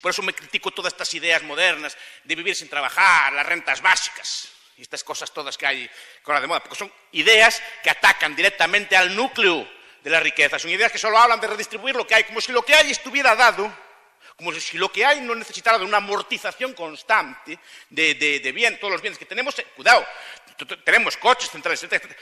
Por eso me critico todas estas ideas modernas de vivir sin trabajar, las rentas básicas y estas cosas todas que hay con la de moda, porque son ideas que atacan directamente al núcleo de la riqueza, son ideas que solo hablan de redistribuir lo que hay, como si lo que hay estuviera dado, como si lo que hay no necesitara de una amortización constante de, de, de bien, todos los bienes que tenemos, eh, cuidado, tenemos coches, centrales, etc. etcétera.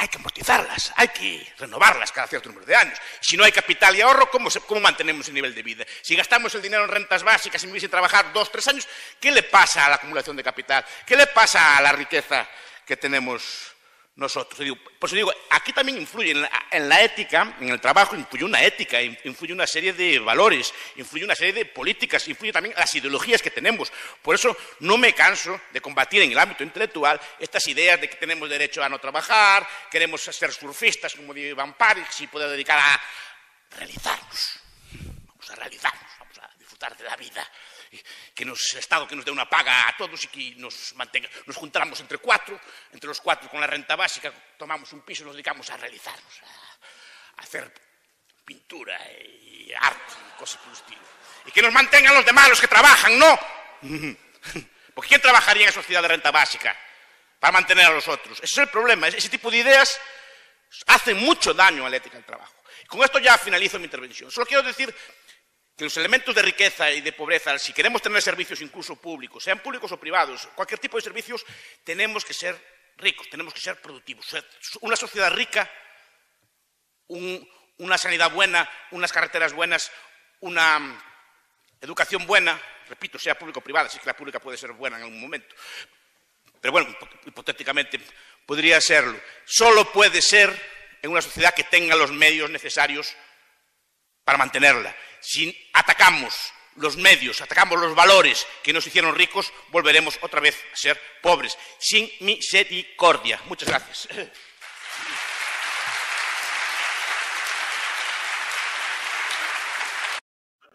Hay que amortizarlas, hay que renovarlas cada cierto número de años. Si no hay capital y ahorro, ¿cómo, mantenemos el nivel de vida? Si gastamos el dinero en rentas básicas y me sin trabajar dos, tres años, ¿qué le pasa a la acumulación de capital? ¿Qué le pasa a la riqueza que tenemos nosotros. Por eso digo, aquí también influye en la, ética, en el trabajo, influye una ética, influye una serie de valores, influye una serie de políticas, influye también las ideologías que tenemos. Por eso no me canso de combatir en el ámbito intelectual estas ideas de que tenemos derecho a no trabajar, queremos ser surfistas, como dice Iván París, y poder dedicar a realizarnos. A realizarnos, vamos a disfrutar de la vida que nos, Estado que nos dé una paga a todos y que nos mantenga. Nos juntamos entre cuatro, entre los cuatro con la renta básica, tomamos un piso y nos dedicamos a realizarnos, a, hacer pintura y arte y cosas por el estilo. Y que nos mantengan los demás, los que trabajan, ¿no? Porque ¿quién trabajaría en esa sociedad de renta básica para mantener a los otros? Ese es el problema. Ese tipo de ideas hacen mucho daño a la ética del trabajo. Con esto ya finalizo mi intervención. Solo quiero decir que los elementos de riqueza y de pobreza, si queremos tener servicios incluso públicos, sean públicos o privados, cualquier tipo de servicios, tenemos que ser ricos, tenemos que ser productivos. Una sociedad rica, una sanidad buena, unas carreteras buenas, una educación buena, repito, sea público o privada, sí que la pública puede ser buena en algún momento, pero bueno, hipotéticamente podría serlo. Solo puede ser en una sociedad que tenga los medios necesarios para mantenerla si atacamos los medios, atacamos los valores que nos hicieron ricos, volveremos otra vez a ser pobres, sin misericordia. Muchas gracias.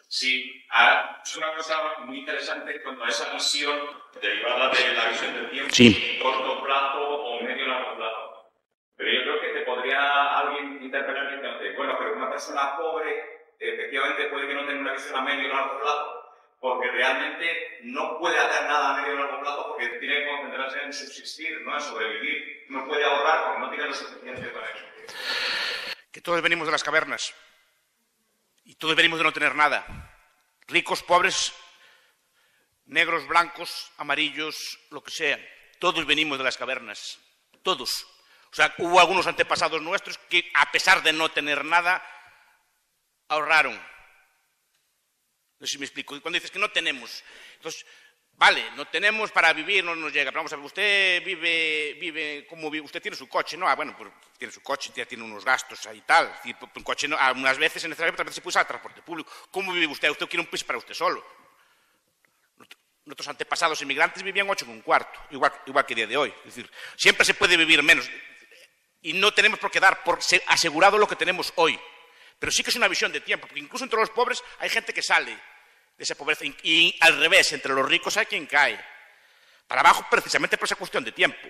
Sí, ah, es una cosa muy interesante cuando esa visión derivada de la visión del tiempo, corto plazo o medio largo plazo. Pero yo creo que te podría alguien interpelar y bueno, pero una persona pobre efectivamente puede que no tenga una a medio y largo plazo, porque realmente no puede hacer nada a medio y largo plazo porque tiene que concentrarse en subsistir, ¿no? en sobrevivir. No puede ahorrar porque no tiene lo suficiente para eso. Que todos venimos de las cavernas y todos venimos de no tener nada. Ricos, pobres, negros, blancos, amarillos, lo que sea. Todos venimos de las cavernas. Todos. O sea, hubo algunos antepasados nuestros que, a pesar de no tener nada, ahorraron. No sé si me explico. Cuando dices que no tenemos, entonces, vale, no tenemos para vivir, no nos llega. Pero vamos a ver, usted vive, vive. Usted tiene su coche, ¿no? Ah, bueno, pues tiene su coche, tiene unos gastos ahí y tal. Un coche, no, algunas veces es necesario, otras veces se puede usar transporte público. ¿Cómo vive usted? Usted quiere un piso para usted solo. Nuestros antepasados inmigrantes vivían ocho en un cuarto, igual, igual que el día de hoy. Es decir, siempre se puede vivir menos. Y no tenemos por qué dar por asegurado lo que tenemos hoy. Pero sí que es una visión de tiempo, porque incluso entre los pobres hay gente que sale de esa pobreza y, al revés, entre los ricos hay quien cae. Para abajo precisamente por esa cuestión de tiempo.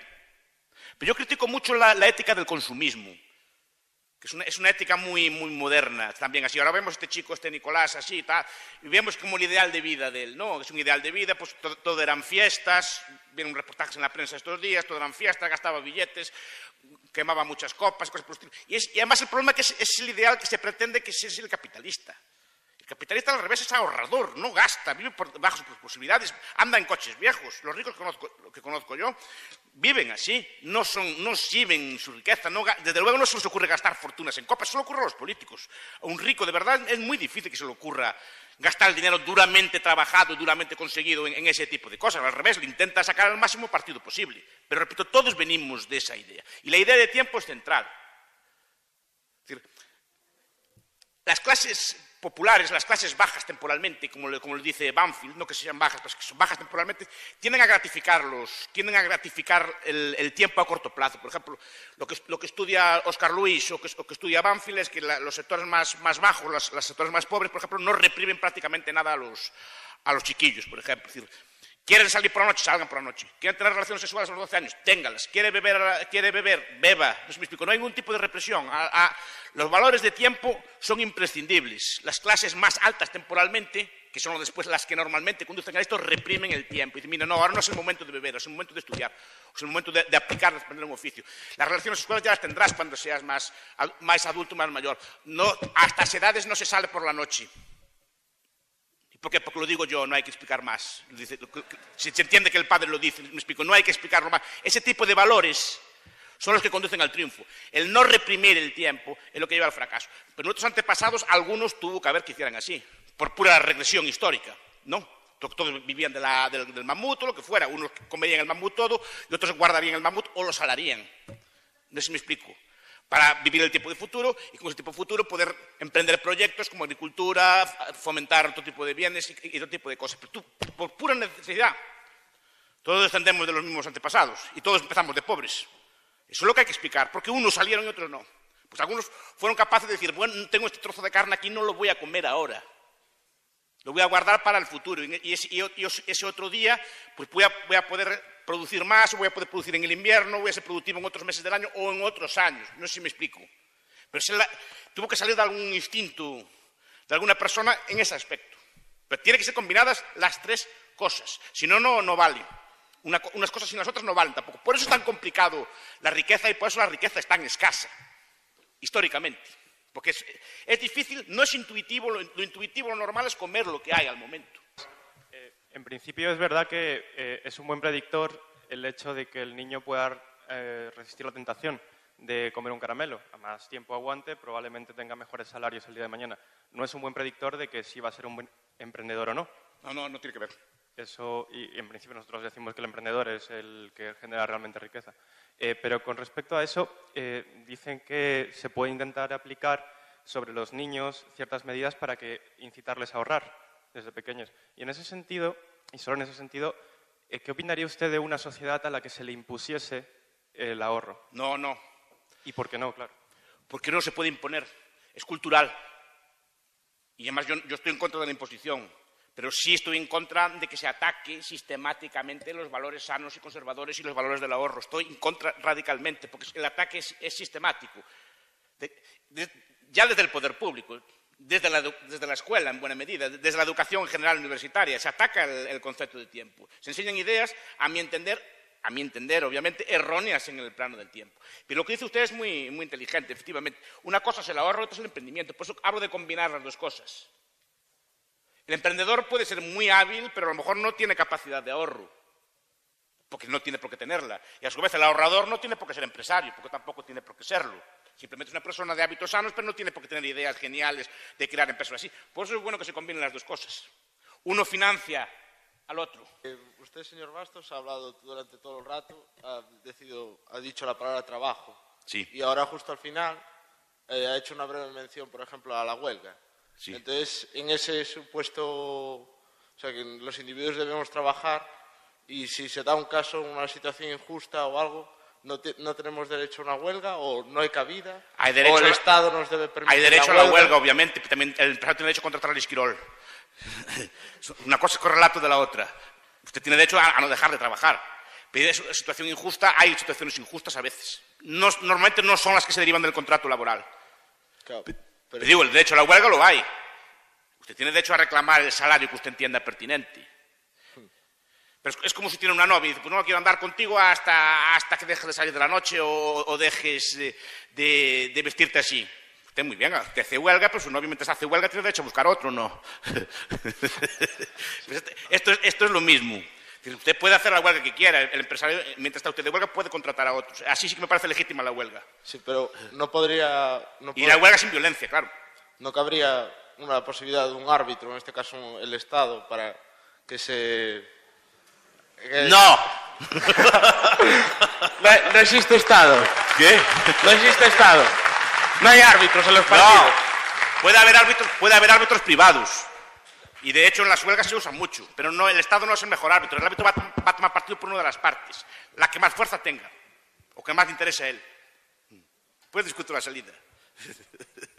Pero yo critico mucho la, ética del consumismo, es una, ética muy, muy moderna también así. Ahora vemos este chico, este Nicolás, así, tal, y vemos como el ideal de vida de él, ¿no? Es un ideal de vida, pues todo, eran fiestas, vieron reportajes en la prensa estos días, todo eran fiestas, gastaba billetes, quemaba muchas copas, cosas por el estilo. Y, además el problema es que es, el ideal que se pretende que es el capitalista. El capitalista al revés es ahorrador, no gasta, vive por bajo sus posibilidades, anda en coches viejos. Los ricos que conozco, yo viven así, no, son, no exhiben su riqueza, desde luego no se les ocurre gastar fortunas en copas, solo ocurre a los políticos. A un rico de verdad es muy difícil que se le ocurra gastar el dinero duramente trabajado, duramente conseguido en, ese tipo de cosas. Al revés, le intenta sacar el máximo partido posible. Pero repito, todos venimos de esa idea. Y la idea de tiempo es central. las clases populares, las clases bajas temporalmente, como le, como dice Banfield, no que sean bajas, pero que son bajas temporalmente, tienden a gratificarlos, tienden a gratificar el, tiempo a corto plazo. Por ejemplo, lo que, lo que estudia Oscar Luis o que, que, estudia Banfield es que los sectores más, más bajos, los, sectores más pobres, por ejemplo, no reprimen prácticamente nada a los, a los chiquillos, por ejemplo. Es decir, Quieren salir por la noche, salgan por la noche. Quieren tener relaciones sexuales a los 12 años, téngalas. Quiere beber, quiere beber beba. No me explico. No hay ningún tipo de represión. A, a, los valores de tiempo son imprescindibles. Las clases más altas temporalmente, que son después las que normalmente conducen a esto, reprimen el tiempo. Y dicen, mira, no, ahora no es el momento de beber, es el momento de estudiar, es el momento de, de aplicar, de aprender un oficio. Las relaciones sexuales ya las tendrás cuando seas más, más adulto, más mayor. No, hasta esas edades no se sale por la noche. Porque lo digo yo, no hay que explicar más. Si se entiende que el padre lo dice, me explico, no hay que explicarlo más. Ese tipo de valores son los que conducen al triunfo. El no reprimir el tiempo es lo que lleva al fracaso. Pero nuestros antepasados, algunos tuvo que haber que hicieran así, por pura regresión histórica, ¿no? Todos vivían del, del, mamut o lo que fuera. Unos comerían el mamut todo y otros guardarían el mamut o lo salarían. No sé si me explico. Para vivir el tiempo de futuro y con ese tipo de futuro poder emprender proyectos como agricultura, fomentar otro tipo de bienes y, otro tipo de cosas. Pero tú, por pura necesidad, todos descendemos de los mismos antepasados y todos empezamos de pobres. Eso es lo que hay que explicar, porque unos salieron y otros no. Pues algunos fueron capaces de decir, bueno, tengo este trozo de carne aquí, no lo voy a comer ahora. Lo voy a guardar para el futuro. Y ese, otro día, pues voy a, poder producir más, voy a poder producir en el invierno, voy a ser productivo en otros meses del año o en otros años. No sé si me explico. Pero tuvo que salir de algún instinto de alguna persona en ese aspecto. Pero tienen que ser combinadas las tres cosas. Si no, no vale unas cosas y las otras no valen tampoco. Por eso es tan complicado la riqueza y por eso la riqueza es tan escasa, históricamente. Porque es, difícil, no es intuitivo, lo, intuitivo, lo normal es comer lo que hay al momento. Eh, en principio es verdad que eh, es un buen predictor el hecho de que el niño pueda eh, resistir la tentación de comer un caramelo. A más tiempo aguante, probablemente tenga mejores salarios el día de mañana. No es un buen predictor de que si va a ser un buen emprendedor o no. No, no, no tiene que ver. Eso, y, en principio nosotros decimos que el emprendedor es el que genera realmente riqueza. Eh, pero con respecto a eso, eh, dicen que se puede intentar aplicar sobre los niños ciertas medidas para que incitarles a ahorrar desde pequeños. Y en ese sentido, y solo en ese sentido, eh, ¿qué opinaría usted de una sociedad a la que se le impusiese el ahorro? No, no. ¿Y por qué no, claro? Porque no se puede imponer. Es cultural. Y además yo, yo estoy en contra de la imposición pero sí estoy en contra de que se ataque sistemáticamente los valores sanos y conservadores y los valores del ahorro. Estoy en contra radicalmente, porque el ataque es, sistemático. ya desde el poder público, desde la, escuela en buena medida, desde la educación general universitaria, se ataca el, concepto de tiempo. Se enseñan ideas, a mi entender, a mi entender, obviamente, erróneas en el plano del tiempo. Pero lo que dice usted es muy, muy inteligente, efectivamente. Una cosa es el ahorro, otra es el emprendimiento. Por eso hablo de combinar las dos cosas. El emprendedor puede ser muy hábil, pero a lo mejor no tiene capacidad de ahorro, porque no tiene por qué tenerla. Y a su vez el ahorrador no tiene por qué ser empresario, porque tampoco tiene por qué serlo. Simplemente es una persona de hábitos sanos, pero no tiene por qué tener ideas geniales de crear empresas así. Por eso es bueno que se combinen las dos cosas. Uno financia al otro. Eh, usted, señor Bastos, ha hablado durante todo el rato, ha, ha dicho la palabra trabajo. Sí. Y ahora, justo al final, eh, ha hecho una breve mención, por ejemplo, a la huelga. Entonces, en ese supuesto, o sea, que los individuos debemos trabajar y si se da un caso, una situación injusta o algo, no, tenemos derecho a una huelga o no hay cabida o el Estado nos debe permitir Hay derecho a la huelga, obviamente, también el empresario tiene derecho a contratar al esquirol. una cosa es correlato de la otra. Usted tiene derecho a, no dejar de trabajar. Pero es una situación injusta, hay situaciones injustas a veces. normalmente no son las que se derivan del contrato laboral. Claro. Pero digo, el derecho a la huelga lo hay. Usted tiene derecho a reclamar el salario que usted entienda pertinente. Pero es, como si tiene una novia y dice, pues no quiero andar contigo hasta, hasta que dejes de salir de la noche o, dejes de, vestirte así. Usted muy bien, te hace huelga, pero su novio mientras hace huelga tiene derecho a buscar otro, ¿no? Pues este, esto, esto es lo mismo. Usted puede hacer la huelga que quiera, el empresario, mientras está usted de huelga, puede contratar a otros. Así sí que me parece legítima la huelga. Sí, pero no podría... y la huelga sin violencia, claro. ¿No cabría una posibilidad de un árbitro, en este caso el Estado, para que se... ¡No! no, existe Estado. ¿Qué? No existe Estado. No hay árbitros en los partidos. No. Puede haber árbitros, puede haber árbitros privados. Y de hecho en las huelgas se usa mucho, pero no, el Estado no es el mejor árbitro. El árbitro va, a tomar partido por una de las partes, la que más fuerza tenga, o que más le interese a él. Puedes discutir la salida.